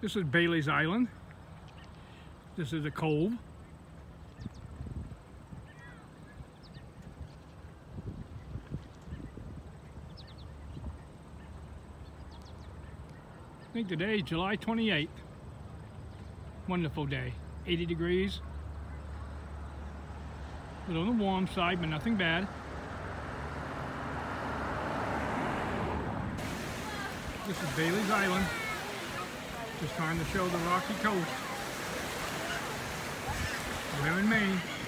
This is Bailey's Island. This is a cove. I think today, is July 28th. Wonderful day. 80 degrees. A little on the warm side, but nothing bad. This is Bailey's Island. Just trying to show the rocky coast. We're in Maine.